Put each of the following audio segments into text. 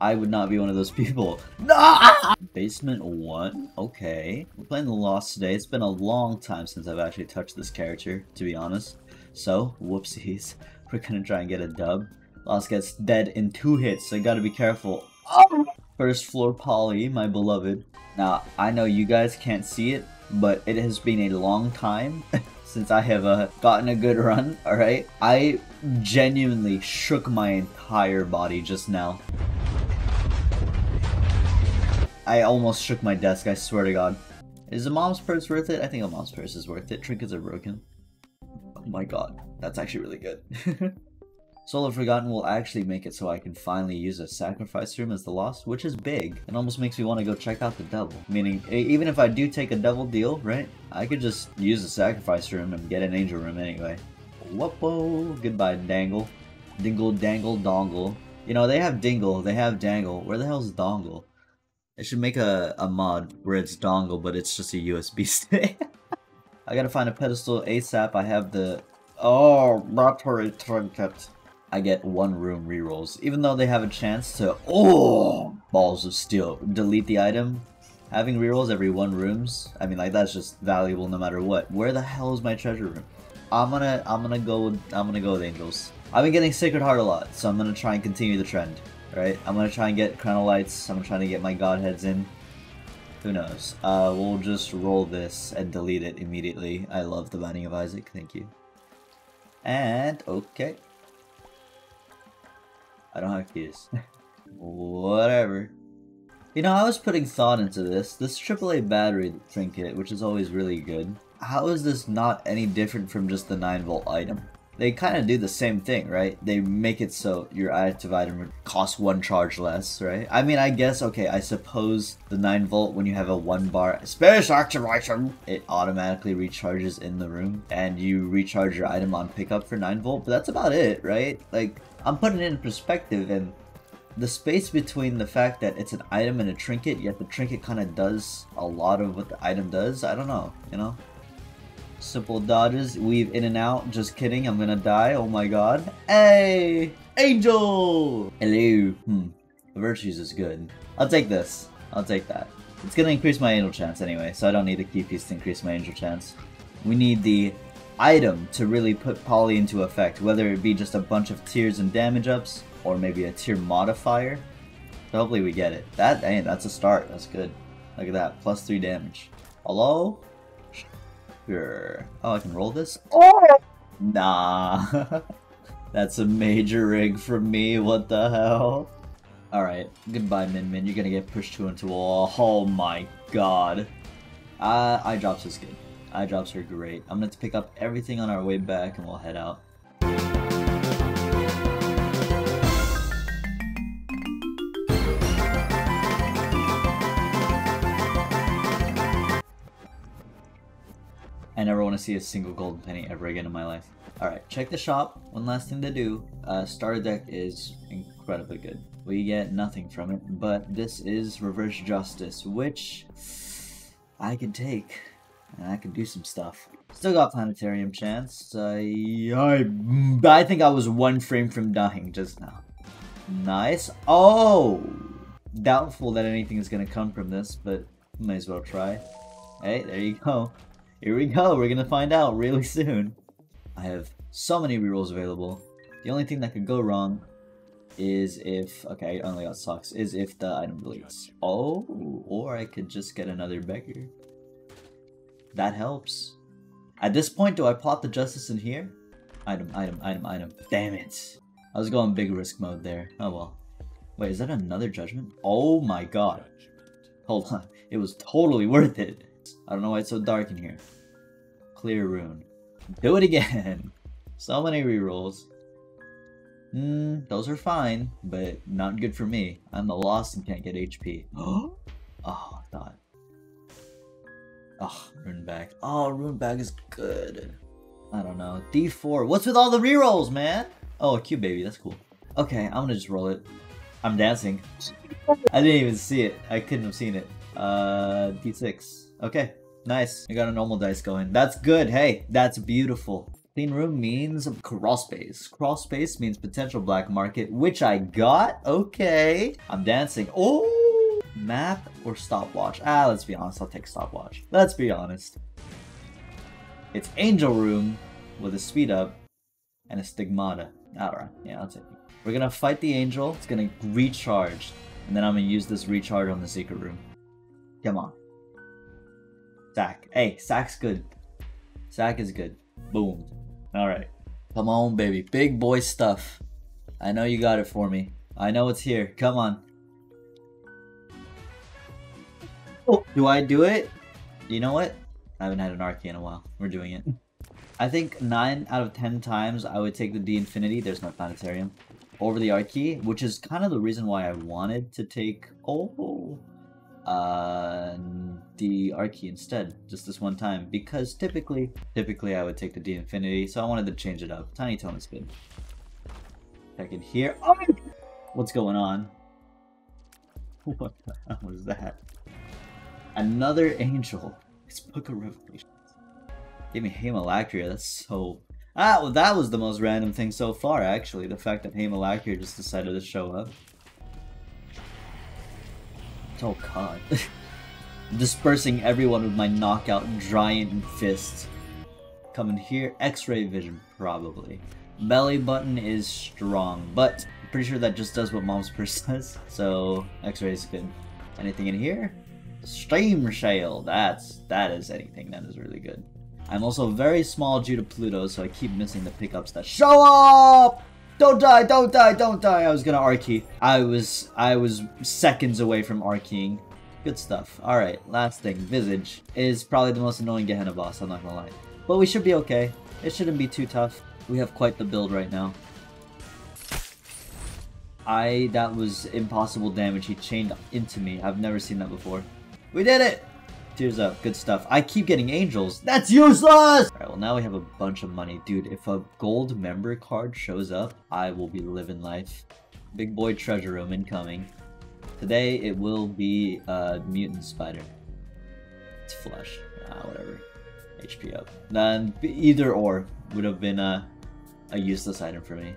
I would not be one of those people. No! Basement 1? Okay. We're playing the Lost today. It's been a long time since I've actually touched this character, to be honest. So, whoopsies. We're gonna try and get a dub. Lost gets dead in two hits, so gotta be careful. First floor Polly, my beloved. Now, I know you guys can't see it, but it has been a long time since I have uh, gotten a good run, alright? I genuinely shook my entire body just now. I almost shook my desk, I swear to god. Is a mom's purse worth it? I think a mom's purse is worth it. Trinkets are broken. Oh my god, that's actually really good. Soul of Forgotten will actually make it so I can finally use a sacrifice room as the lost, which is big. It almost makes me want to go check out the devil. Meaning, even if I do take a devil deal, right? I could just use a sacrifice room and get an angel room anyway. Whoa, goodbye dangle. Dingle, dangle, dongle. You know, they have dingle, they have dangle. Where the hell's dongle? They should make a, a mod where it's dongle, but it's just a USB stick. I gotta find a pedestal ASAP. I have the... Oh, battery trinket. I get one room rerolls, even though they have a chance to, oh, balls of steel, delete the item. Having rerolls every one rooms, I mean, like, that's just valuable no matter what. Where the hell is my treasure room? I'm gonna, I'm gonna go, with, I'm gonna go with angels. I've been getting Sacred Heart a lot, so I'm gonna try and continue the trend, right? I'm gonna try and get Chronolites, I'm trying to get my Godheads in. Who knows? Uh, we'll just roll this and delete it immediately. I love the Binding of Isaac, thank you. And, okay. I don't have keys. Whatever. You know, I was putting thought into this. This AAA battery trinket, which is always really good. How is this not any different from just the 9 volt item? They kind of do the same thing, right? They make it so your active item costs one charge less, right? I mean, I guess, okay, I suppose the 9 volt, when you have a 1 bar space active item, it automatically recharges in the room, and you recharge your item on pickup for 9 volt, but that's about it, right? Like, I'm putting it in perspective and the space between the fact that it's an item and a trinket, yet the trinket kind of does a lot of what the item does, I don't know, you know? Simple dodges, weave in and out, just kidding, I'm gonna die, oh my god. Hey! Angel! Hello! Hmm, Virtues is good. I'll take this. I'll take that. It's gonna increase my angel chance anyway, so I don't need the key piece to increase my angel chance. We need the item to really put Polly into effect, whether it be just a bunch of tears and damage ups, or maybe a tier modifier. Hopefully we get it. That, hey, that's a start. That's good. Look at that. Plus 3 damage. Hello? Sure. Oh, I can roll this? Oh! Nah. that's a major rig from me. What the hell? Alright. Goodbye, Min Min. You're gonna get pushed to into a wall. Oh my god. Uh, eye drops is good. Eye drops are great. I'm going to pick up everything on our way back and we'll head out. To see a single golden penny ever again in my life. Alright, check the shop. One last thing to do. Uh, starter deck is incredibly good. We get nothing from it, but this is Reverse Justice, which I can take and I can do some stuff. Still got planetarium chance. I, I, I think I was one frame from dying just now. Nice. Oh! Doubtful that anything is going to come from this, but might as well try. Hey, there you go. Here we go. We're to find out really soon. I have so many rerolls available. The only thing that could go wrong is if, okay, I only got socks, is if the item deletes. Oh, or I could just get another beggar. That helps. At this point, do I plot the justice in here? Item, item, item, item. Damn it. I was going big risk mode there. Oh well. Wait, is that another judgment? Oh my god. Hold on. It was totally worth it. I don't know why it's so dark in here. Clear rune. Do it again. so many rerolls. Hmm, those are fine, but not good for me. I'm the lost and can't get HP. oh, I thought. Oh, Rune Bag. Oh, Rune Bag is good. I don't know. D4. What's with all the rerolls, man? Oh, a cute baby. That's cool. Okay, I'm gonna just roll it. I'm dancing. I didn't even see it. I couldn't have seen it. Uh, D6. Okay, nice. I got a normal dice going. That's good. Hey, that's beautiful. Clean room means crawl space. Crawl space means potential black market, which I got. Okay. I'm dancing. Oh! Map or stopwatch? Ah, let's be honest. I'll take stopwatch. Let's be honest. It's angel room with a speed up and a stigmata. Alright, yeah, I'll take it. We're gonna fight the angel. It's gonna recharge. And then I'm gonna use this recharge on the secret room. Come on. Sack. Hey, Sack's good. Sack is good. Boom. Alright. Come on, baby. Big boy stuff. I know you got it for me. I know it's here. Come on. Oh, do I do it? You know what? I haven't had an Archie in a while. We're doing it. I think 9 out of 10 times I would take the D Infinity, there's no Planetarium, over the Archie, which is kind of the reason why I wanted to take... Oh uh, the Archie instead, just this one time, because typically, typically I would take the D Infinity, so I wanted to change it up. Tiny Tone is good. I can hear. Oh! What's going on? What the hell was that? Another angel. It's Book of Revelations. Give me Haemolacria, that's so... Ah, well that was the most random thing so far, actually. The fact that Haemolacria just decided to show up. Oh god. Dispersing everyone with my knockout giant fist. Coming here, X-ray vision, probably. Belly button is strong, but I'm pretty sure that just does what mom's purse does. So X-ray is good. Anything in here? Stream shale. That's that is anything that is really good. I'm also very small due to Pluto, so I keep missing the pickups that show up. Don't die, don't die, don't die. I was gonna Archie. I was I was seconds away from Archieing. Good stuff. Alright, last thing. Visage is probably the most annoying Gehenna boss, I'm not gonna lie. But we should be okay. It shouldn't be too tough. We have quite the build right now. I, that was impossible damage. He chained into me. I've never seen that before. We did it! Tears up, good stuff. I keep getting angels. That's useless! Alright, well now we have a bunch of money. Dude, if a gold member card shows up, I will be living life. Big boy treasure room incoming. Today it will be a mutant spider. It's flesh. Ah, whatever. HP up. Then either or would have been a, a useless item for me.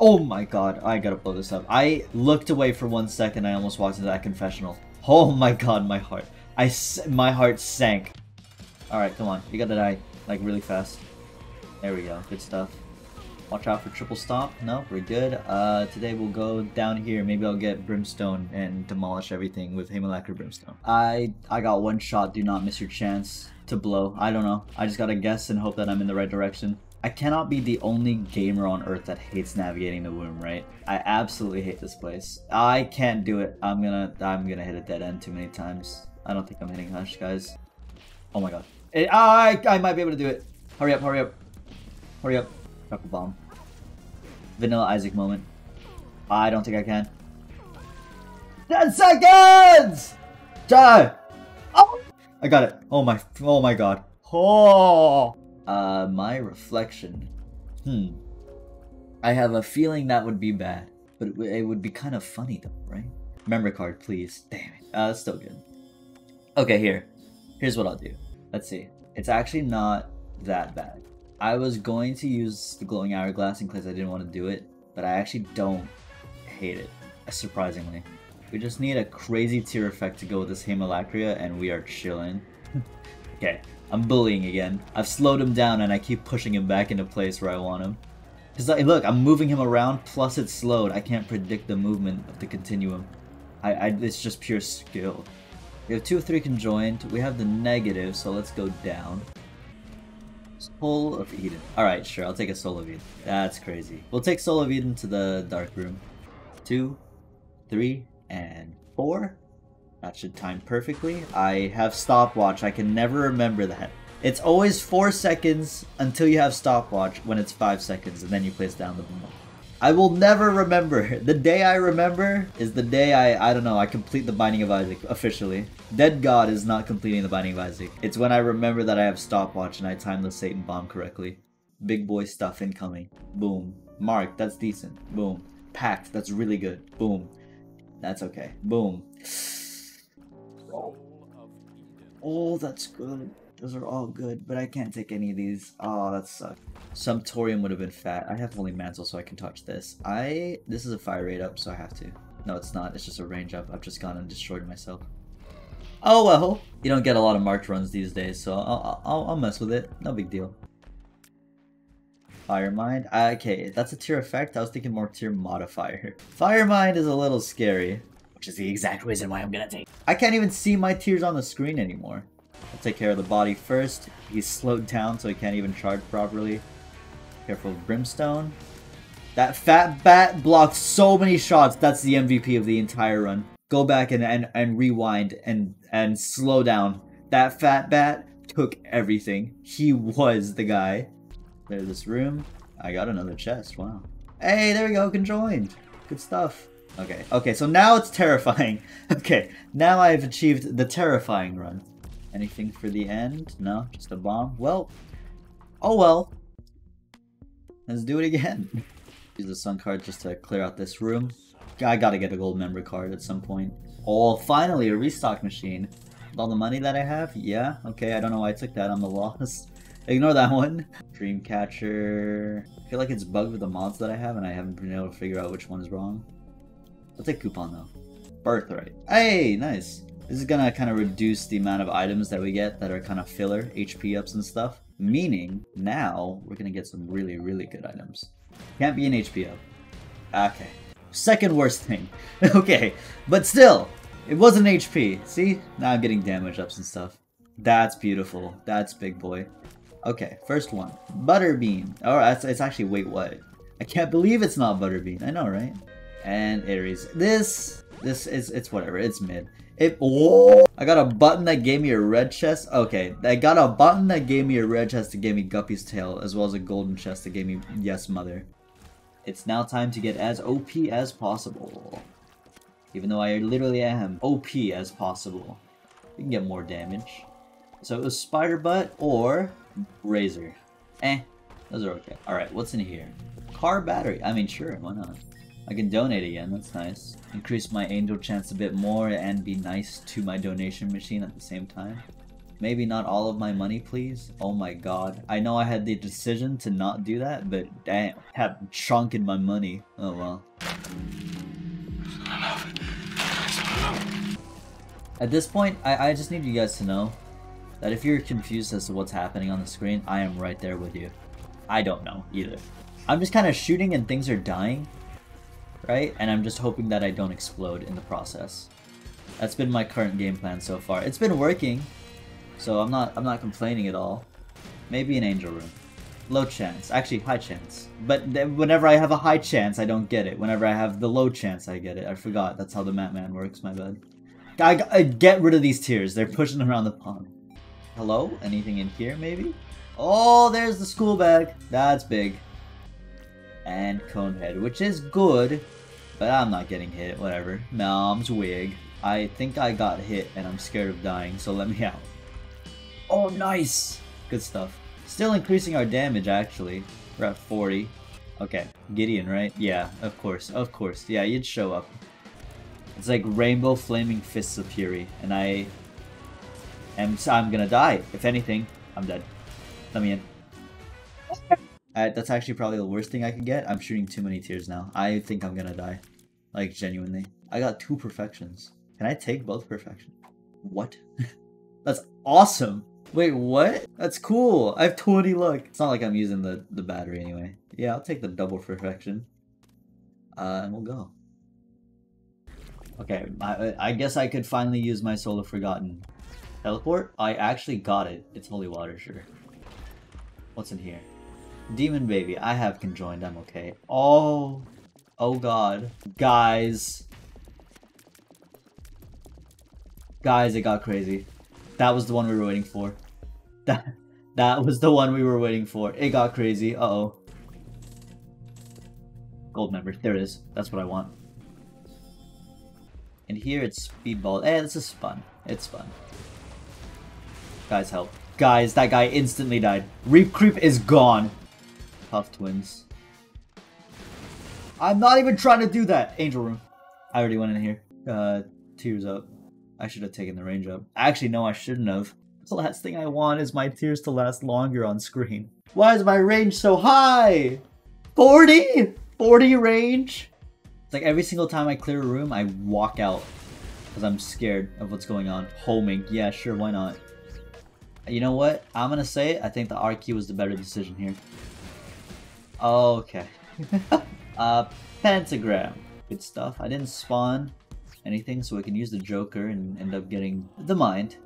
Oh my god, I gotta blow this up. I looked away for one second, I almost walked into that confessional. Oh my god, my heart. I my heart sank. Alright, come on. You gotta die, like, really fast. There we go. Good stuff. Watch out for triple stomp. No, we're good. Uh, today we'll go down here. Maybe I'll get brimstone and demolish everything with Haemolacria brimstone. I I got one shot. Do not miss your chance to blow. I don't know. I just gotta guess and hope that I'm in the right direction. I cannot be the only gamer on earth that hates navigating the womb, right? I absolutely hate this place. I can't do it. I'm gonna I'm gonna hit a dead end too many times. I don't think I'm hitting Hush, guys. Oh my god. It, I, I might be able to do it. Hurry up, hurry up. Hurry up. Drop a bomb. Vanilla Isaac moment. I don't think I can. 10 seconds! Die! Oh! I got it. Oh my, oh my god. Oh! Uh, my reflection. Hmm. I have a feeling that would be bad, but it, it would be kind of funny though, right? Memory card, please. Damn it. Uh, still good. Okay, here. Here's what I'll do. Let's see. It's actually not that bad. I was going to use the glowing hourglass in case I didn't want to do it, but I actually don't hate it, surprisingly. We just need a crazy tear effect to go with this Haemolacria, and we are chilling. okay, I'm bullying again. I've slowed him down and I keep pushing him back into place where I want him. Because like, look, I'm moving him around, plus it's slowed. I can't predict the movement of the continuum. I, I It's just pure skill. We have 2 of 3 conjoined. We have the negative, so let's go down. Soul of Eden. Alright, sure, I'll take a Soul of Eden. That's crazy. We'll take Soul of Eden to the Dark Room. Two, three, and four. That should time perfectly. I have stopwatch. I can never remember that. It's always 4 seconds until you have stopwatch when it's 5 seconds and then you place down the bomb. I will never remember. The day I remember is the day I, I don't know, I complete the Binding of Isaac officially. Dead God is not completing the Binding of Isaac. It's when I remember that I have stopwatch and I time the Satan bomb correctly. Big boy stuff incoming. Boom. Mark, that's decent. Boom. Pact, that's really good. Boom. That's okay. Boom. Oh, that's good. Those are all good, but I can't take any of these. Oh, that sucks. Sumptorium would have been fat. I have Holy Mantle, so I can touch this. I... This is a fire rate up, so I have to. No, it's not. It's just a range up. I've just gone and destroyed myself. Oh well. You don't get a lot of marked runs these days, so I'll, I'll, I'll mess with it. No big deal. Fire Mind? Okay, that's a tier effect. I was thinking more tier modifier. Fire Mind is a little scary. Which is the exact reason why I'm gonna take I can't even see my tears on the screen anymore. I'll take care of the body first. He's slowed down so he can't even charge properly. Careful of Brimstone. That fat bat blocked so many shots. That's the MVP of the entire run. Go back and, and, and rewind and, and slow down. That fat bat took everything. He was the guy. There's this room. I got another chest. Wow. Hey, there we go. Conjoined. Good stuff. Okay. Okay, so now it's terrifying. Okay, now I've achieved the terrifying run. Anything for the end? No, just a bomb. Well, oh well. Let's do it again. Use the sun card just to clear out this room. I gotta get a gold member card at some point. Oh, finally, a restock machine. With all the money that I have? Yeah, okay, I don't know why I took that on the loss. Ignore that one. Dreamcatcher. I feel like it's bugged with the mods that I have and I haven't been able to figure out which one is wrong. I'll take coupon though. Birthright. Hey, nice. This is gonna kind of reduce the amount of items that we get that are kind of filler, HP ups and stuff. Meaning, now, we're gonna get some really, really good items. Can't be an HP up. Okay. Second worst thing. okay, but still, it was an HP. See? Now I'm getting damage ups and stuff. That's beautiful. That's big boy. Okay, first one. Butterbean. Oh, it's, it's actually, wait, what? I can't believe it's not Butterbean. I know, right? And Aries. This, this is, it's whatever. It's mid. It, oh, I got a button that gave me a red chest. Okay, I got a button that gave me a red chest that gave me Guppy's tail, as well as a golden chest that gave me Yes Mother. It's now time to get as OP as possible. Even though I literally am OP as possible. We can get more damage. So it was Spider Butt or Razor. Eh, those are okay. Alright, what's in here? Car battery. I mean, sure, why not? I can donate again, that's nice. Increase my angel chance a bit more and be nice to my donation machine at the same time. Maybe not all of my money, please. Oh my god. I know I had the decision to not do that, but damn, have chunk in my money. Oh well. At this point, I, I just need you guys to know that if you're confused as to what's happening on the screen, I am right there with you. I don't know either. I'm just kind of shooting and things are dying, right? And I'm just hoping that I don't explode in the process. That's been my current game plan so far. It's been working, so I'm not I'm not complaining at all. Maybe an angel room. Low chance. Actually, high chance. But whenever I have a high chance, I don't get it. Whenever I have the low chance, I get it. I forgot. That's how the Mattman works, my bad. I, I get rid of these tears. They're pushing around the pond. Hello? Anything in here, maybe? Oh, there's the school bag. That's big. And Conehead, which is good, but I'm not getting hit. Whatever. Mom's wig. I think I got hit, and I'm scared of dying, so let me out. Oh, nice! Good stuff. Still increasing our damage, actually. We're at 40. Okay, Gideon, right? Yeah, of course, of course. Yeah, you'd show up. It's like Rainbow Flaming Fists of Fury, and I am I'm gonna die. If anything, I'm dead. Let me in. Uh, that's actually probably the worst thing I could get. I'm shooting too many tears now. I think I'm gonna die. Like, genuinely. I got two perfections. Can I take both perfections? What? that's awesome! Wait, what? That's cool. I have 20 luck. It's not like I'm using the, the battery anyway. Yeah, I'll take the double perfection. Uh, and we'll go. Okay, I, I guess I could finally use my Soul of Forgotten. Teleport? I actually got it. It's holy water, sure. What's in here? Demon baby. I have conjoined. I'm okay. Oh. Oh god. Guys. Guys, it got crazy. That was the one we were waiting for. That that was the one we were waiting for. It got crazy. Uh-oh. Gold member. There it is. That's what I want. And here it's speedball. Eh, this is fun. It's fun. Guys, help. Guys, that guy instantly died. Reap Creep is gone. Puff Twins. I'm not even trying to do that. Angel Room. I already went in here. Uh, tears up. I should have taken the range up. Actually, no, I shouldn't have. The last thing I want is my tears to last longer on screen. Why is my range so high? 40? 40 range? It's like every single time I clear a room, I walk out. Because I'm scared of what's going on. Homing. Yeah, sure, why not? You know what? I'm gonna say it. I think the R Key was the better decision here. Okay. uh, pentagram. Good stuff. I didn't spawn anything, so I can use the Joker and end up getting the mind.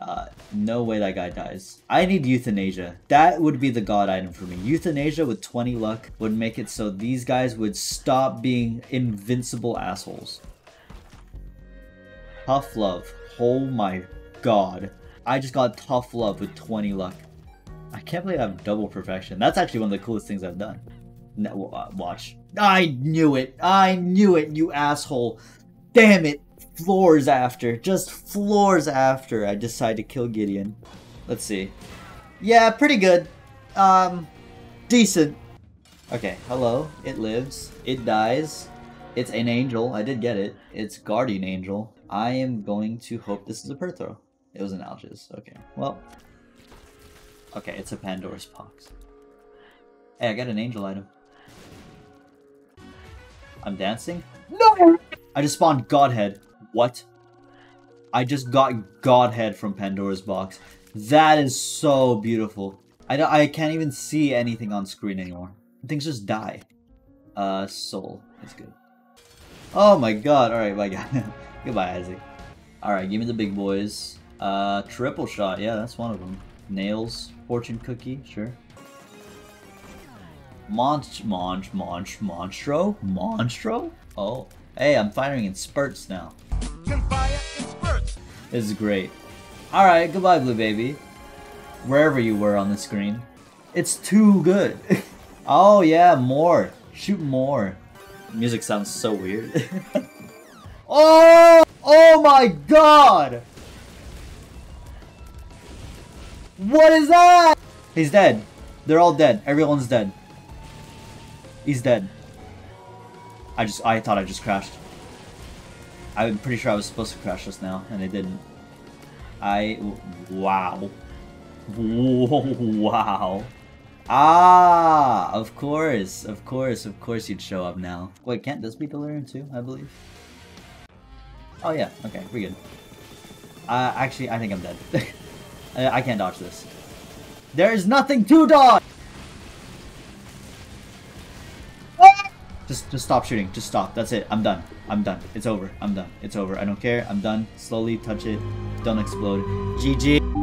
Uh, no way that guy dies. I need euthanasia. That would be the god item for me. Euthanasia with 20 luck would make it so these guys would stop being invincible assholes. Tough love. Oh my god. I just got tough love with 20 luck. I can't believe I have double perfection. That's actually one of the coolest things I've done. No, uh, watch. I knew it. I knew it, you asshole. Damn it floors after, just floors after I decide to kill Gideon. Let's see. Yeah, pretty good. Um, decent. Okay, hello. It lives. It dies. It's an angel. I did get it. It's guardian angel. I am going to hope this is a Perthro. It was an Algiz. Okay, well. Okay, it's a Pandora's box. Hey, I got an angel item. I'm dancing? No! I just spawned Godhead. What? I just got Godhead from Pandora's box. That is so beautiful. I, don't, I can't even see anything on screen anymore. Things just die. Uh, soul. That's good. Oh my god. Alright, bye guy. Goodbye, Isaac. Alright, give me the big boys. Uh, triple shot. Yeah, that's one of them. Nails. Fortune cookie. Sure. Monst, Monst, Monst, Monstro? Monstro? Oh. Hey, I'm firing in spurts now. This is great. Alright, goodbye, Blue Baby. Wherever you were on the screen. It's too good. oh yeah, more. Shoot more. music sounds so weird. oh! Oh my god! What is that? He's dead. They're all dead. Everyone's dead. He's dead. I just, I thought I just crashed. I'm pretty sure I was supposed to crash just now, and it didn't. I... Wow. Wow. Ah! Of course, of course, of course you'd show up now. Wait, can't this be Delirium too, I believe? Oh yeah, okay, we're good. Uh, actually, I think I'm dead. Uh, I can't dodge this. There's nothing to dodge! Just, just stop shooting. Just stop. That's it. I'm done. I'm done. It's over. I'm done. It's over. I don't care. I'm done. Slowly touch it. Don't explode. GG.